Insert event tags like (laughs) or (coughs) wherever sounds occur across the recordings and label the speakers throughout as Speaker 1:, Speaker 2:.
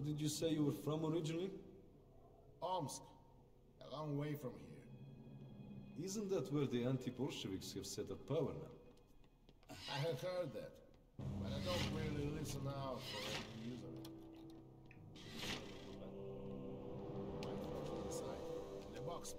Speaker 1: Where did you say you were from originally?
Speaker 2: Omsk. A long way from here.
Speaker 1: Isn't that where the anti-Bolsheviks have set up power now?
Speaker 2: I have heard that, but I don't really listen out for any news of it. Might the side. In the box.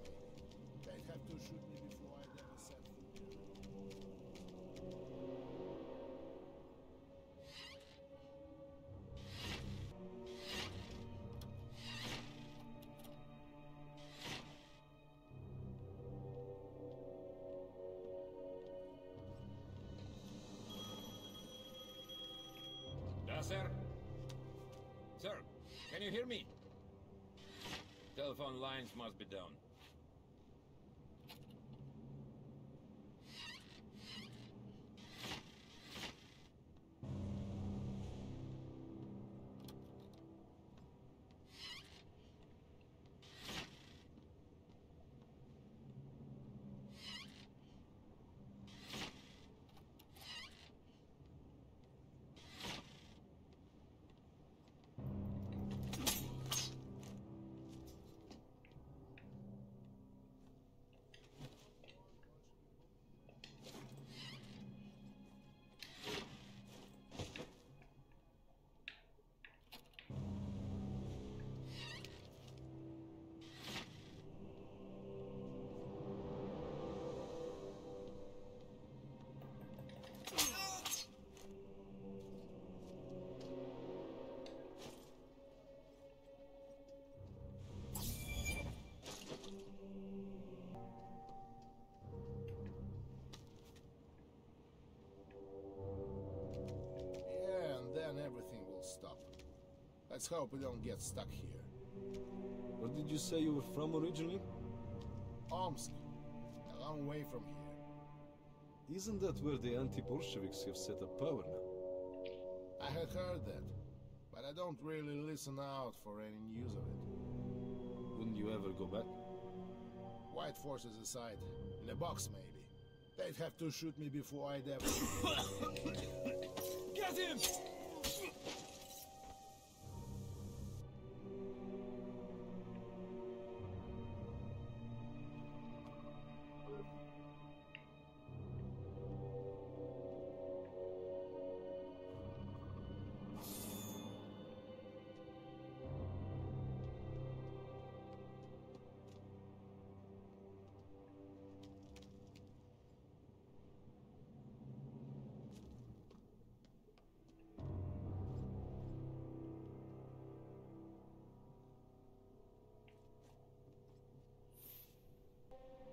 Speaker 3: Sir. Sir, can you hear me? Telephone lines must be down.
Speaker 2: Let's hope we don't get stuck here.
Speaker 1: Where did you say you were from originally?
Speaker 2: Omsk. A long way from here.
Speaker 1: Isn't that where the anti-Bolsheviks have set up power now?
Speaker 2: I had heard that, but I don't really listen out for any news of it.
Speaker 1: Wouldn't you ever go back?
Speaker 2: White forces aside, in a box maybe. They'd have to shoot me before I'd ever. (coughs)
Speaker 3: Get him!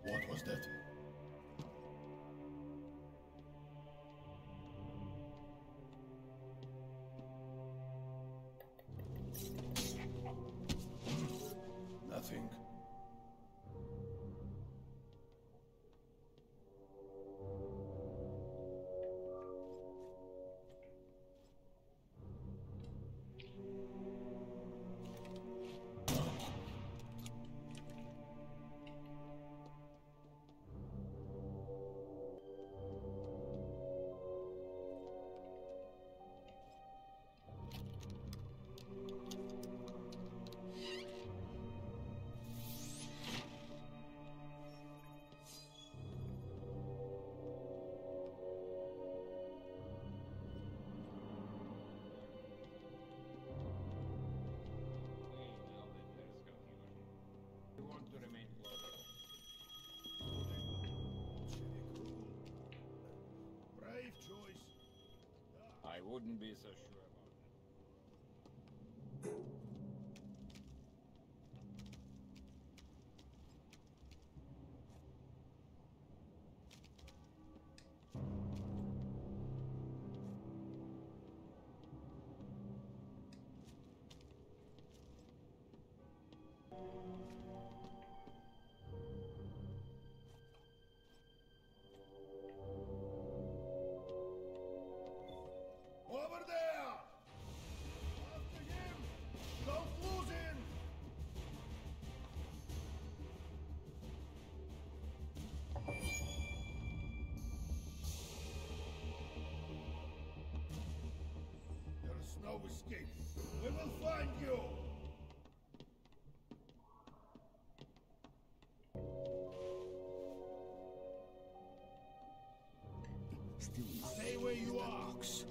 Speaker 4: What was that?
Speaker 3: Wouldn't be so sure about that.
Speaker 4: Over no escape. We will find you!
Speaker 5: Still.
Speaker 4: Stay where you are!
Speaker 5: Box.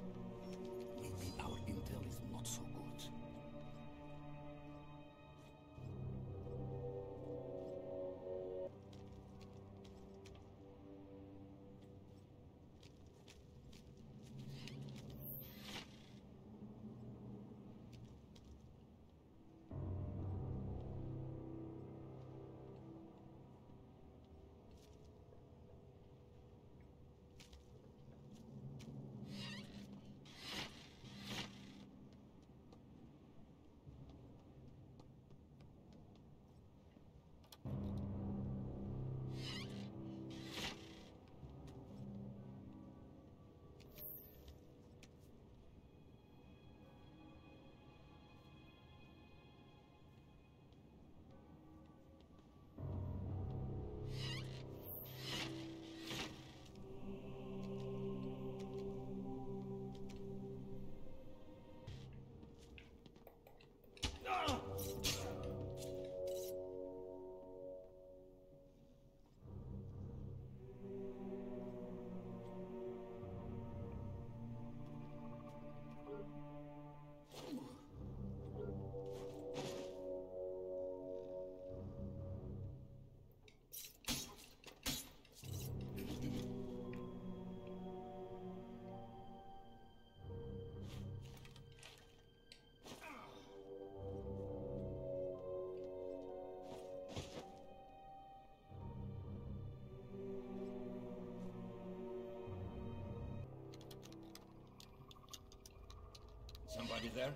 Speaker 3: Somebody there?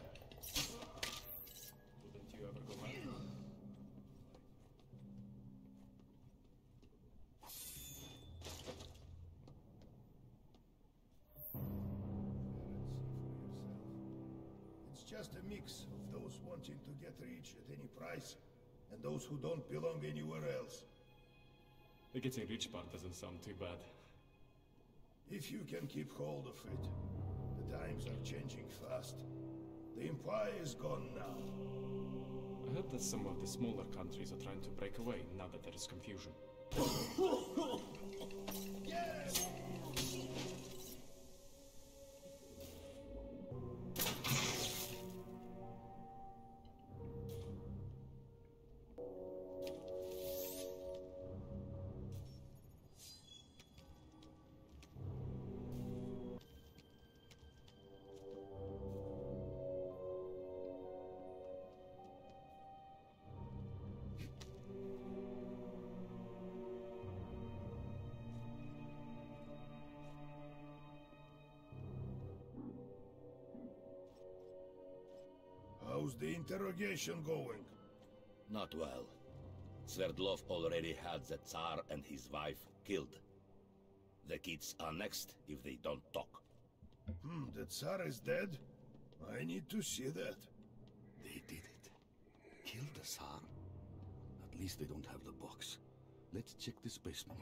Speaker 3: Wouldn't you ever go mad?
Speaker 4: It's just a mix of those wanting to get rich at any price and those who don't belong anywhere else.
Speaker 6: The getting rich part doesn't sound too bad.
Speaker 4: If you can keep hold of it. Times are changing fast. The Empire is gone now.
Speaker 6: I heard that some of the smaller countries are trying to break away now that there is confusion. (laughs)
Speaker 4: How's the interrogation going?
Speaker 7: Not well. Sverdlov already had the Tsar and his wife killed. The kids are next if they don't talk.
Speaker 4: Hmm, the Tsar is dead? I need to see that.
Speaker 5: They did it. Killed the Tsar? At least they don't have the box. Let's check this basement.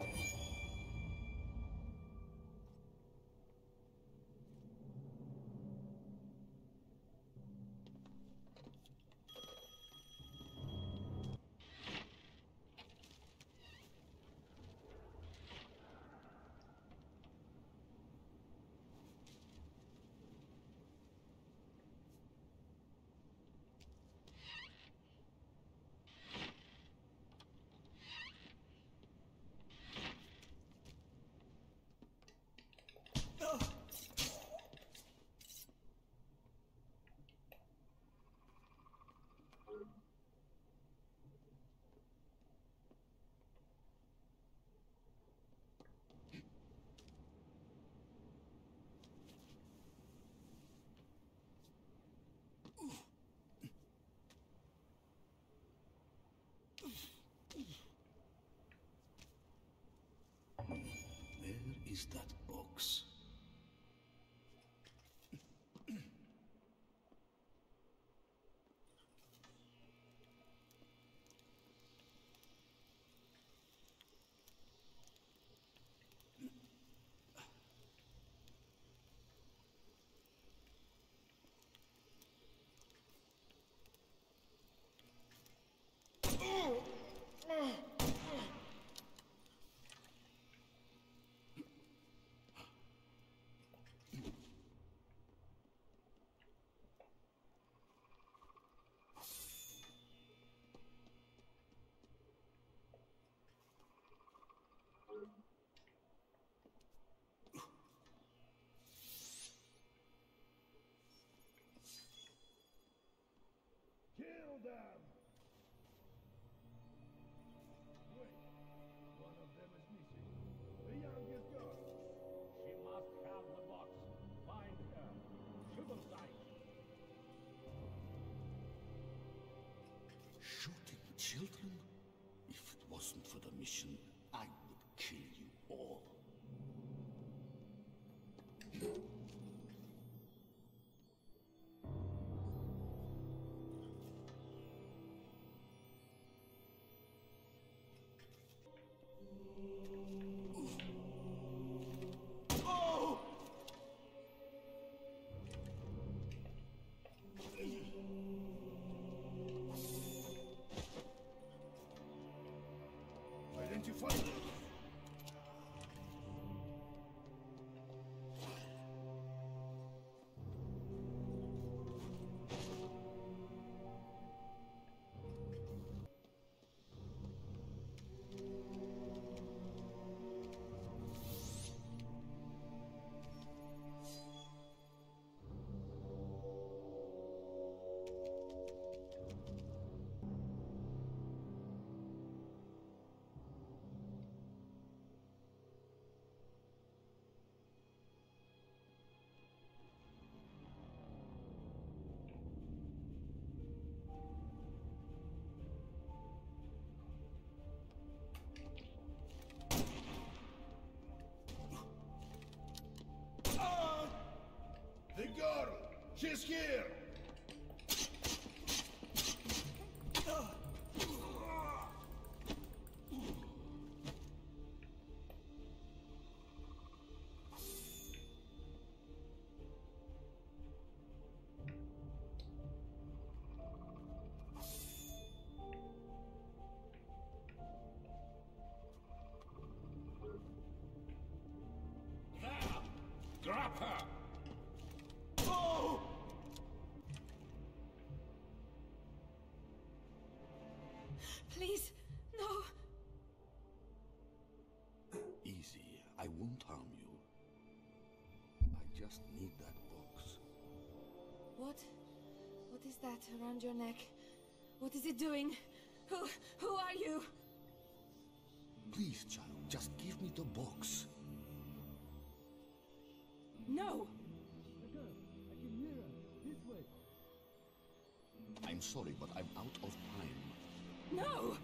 Speaker 5: Where is that box?
Speaker 4: nation She's here!
Speaker 5: Just need that box.
Speaker 8: What? What is that around your neck? What is it doing? Who, who are you?
Speaker 5: Please, child, just give me the box.
Speaker 8: No!
Speaker 5: I'm sorry, but I'm out of time.
Speaker 8: No!